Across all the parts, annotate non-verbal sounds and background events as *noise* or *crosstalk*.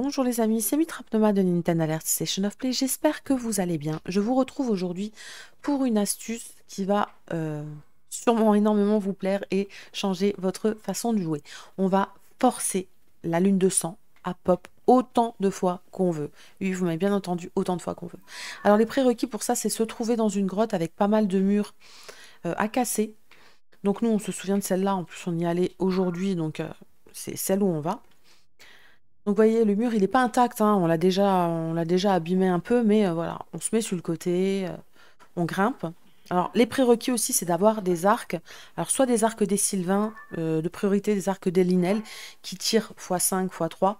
Bonjour les amis, c'est Mitrapnoma de Nintendo Alert Session of Play. J'espère que vous allez bien. Je vous retrouve aujourd'hui pour une astuce qui va euh, sûrement énormément vous plaire et changer votre façon de jouer. On va forcer la lune de sang à pop autant de fois qu'on veut. Oui, vous m'avez bien entendu, autant de fois qu'on veut. Alors les prérequis pour ça, c'est se trouver dans une grotte avec pas mal de murs euh, à casser. Donc nous, on se souvient de celle-là. En plus, on y allait aujourd'hui, donc euh, c'est celle où on va. Donc vous voyez, le mur, il n'est pas intact, hein. on l'a déjà, déjà abîmé un peu, mais euh, voilà, on se met sur le côté, euh, on grimpe. Alors les prérequis aussi, c'est d'avoir des arcs, alors soit des arcs des Sylvains, euh, de priorité des arcs des Linel, qui tirent x5, x3.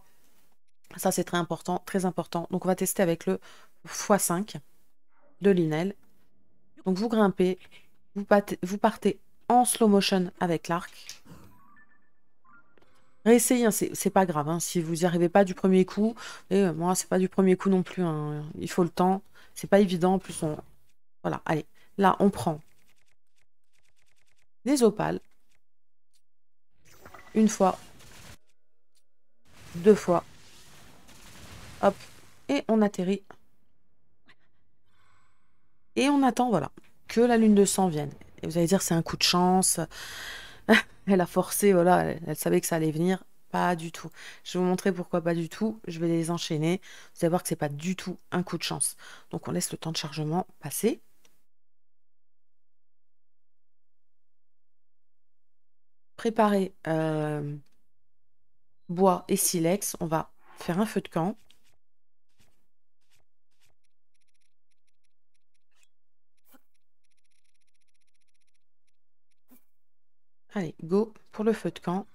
Ça c'est très important, très important. Donc on va tester avec le x5 de Linel. Donc vous grimpez, vous partez en slow motion avec l'arc. Réessayez, hein, c'est pas grave. Hein, si vous n'y arrivez pas du premier coup, et euh, moi, c'est pas du premier coup non plus. Hein, il faut le temps. C'est pas évident. En plus, on. Voilà, allez. Là, on prend des opales. Une fois. Deux fois. Hop. Et on atterrit. Et on attend, voilà, que la lune de sang vienne. Et vous allez dire, c'est un coup de chance. *laughs* Elle a forcé, voilà, elle, savait que ça allait venir. Pas du tout. Je vais vous montrer pourquoi pas du tout. Je vais les enchaîner. Vous allez voir que c'est pas du tout un coup de chance. Donc on laisse le temps de chargement passer. Préparer euh, bois et silex. On va faire un feu de camp. Allez, go pour le feu de camp.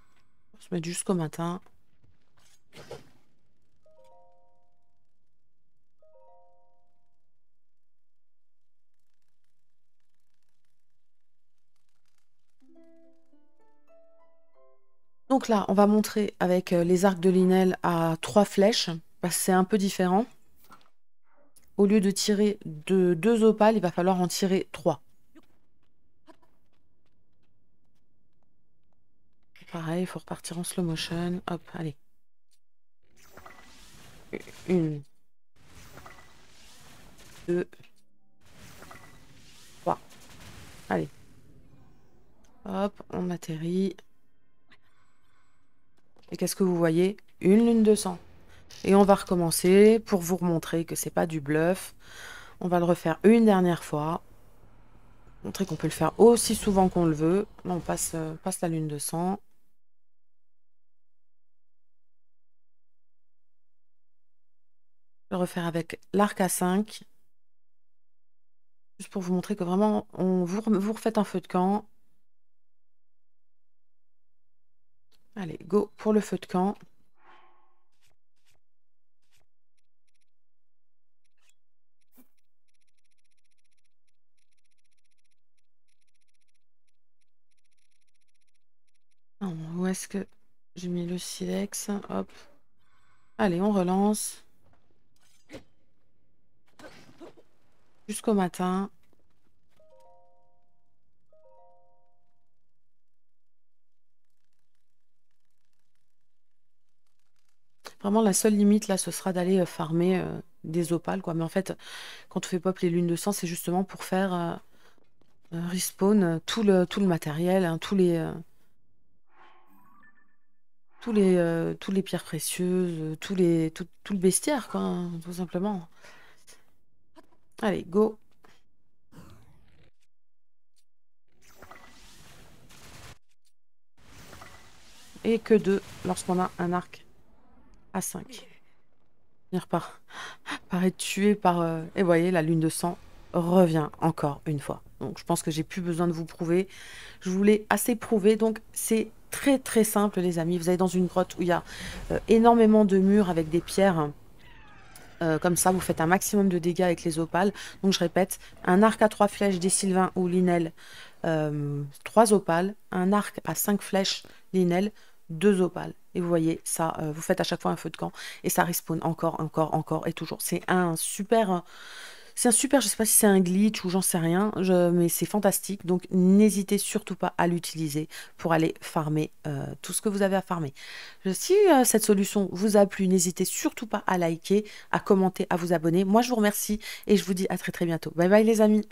On se met jusqu'au matin. Donc là, on va montrer avec euh, les arcs de Linel à trois flèches. Parce c'est un peu différent. Au lieu de tirer de deux opales, il va falloir en tirer trois. Pareil, il faut repartir en slow motion. Hop, allez. Une. Deux. Trois. Allez. Hop, on atterrit. Et qu'est-ce que vous voyez? Une lune de sang. Et on va recommencer pour vous remontrer que c'est pas du bluff. On va le refaire une dernière fois. Montrer qu'on peut le faire aussi souvent qu'on le veut. Là, on passe, euh, passe la lune de sang. Refaire avec l'arc à 5. Juste pour vous montrer que vraiment, on, vous, vous refaites un feu de camp. Allez, go pour le feu de camp. où est-ce que j'ai mis le silex? Hop. Allez, on relance. Jusqu'au matin. Vraiment, la seule limite, là, ce sera d'aller euh, farmer euh, des opales, quoi. Mais en fait, quand on fait pop les lunes de sang, c'est justement pour faire euh, respawn tout le, matériel, hein, tous les... tous les, tous les pierres précieuses, tous les, tout, le bestiaire, quoi, hein, tout simplement. Allez, go. Et que deux lorsqu'on a un arc à 5. Venir par, par être tué par... Euh, et voyez, la lune de sang revient encore une fois. Donc je pense que j'ai plus besoin de vous prouver. Je voulais assez prouver. Donc c'est très très simple les amis. Vous allez dans une grotte où il y a euh, énormément de murs avec des pierres euh, comme ça, vous faites un maximum de dégâts avec les opales. Donc je répète, un arc à 3 flèches des Sylvains ou Linel, euh, 3 opales. Un arc à 5 flèches Linel, 2 opales. Et vous voyez, ça, euh, vous faites à chaque fois un feu de camp. Et ça respawn encore, encore, encore et toujours. C'est un super... C'est un super, je sais pas si c'est un glitch ou j'en sais rien, mais c'est fantastique. Donc n'hésitez surtout pas à l'utiliser pour aller farmer euh, tout ce que vous avez à farmer. Si euh, cette solution vous a plu, n'hésitez surtout pas à liker, à commenter, à vous abonner. Moi, je vous remercie et je vous dis à très très bientôt. Bye bye les amis.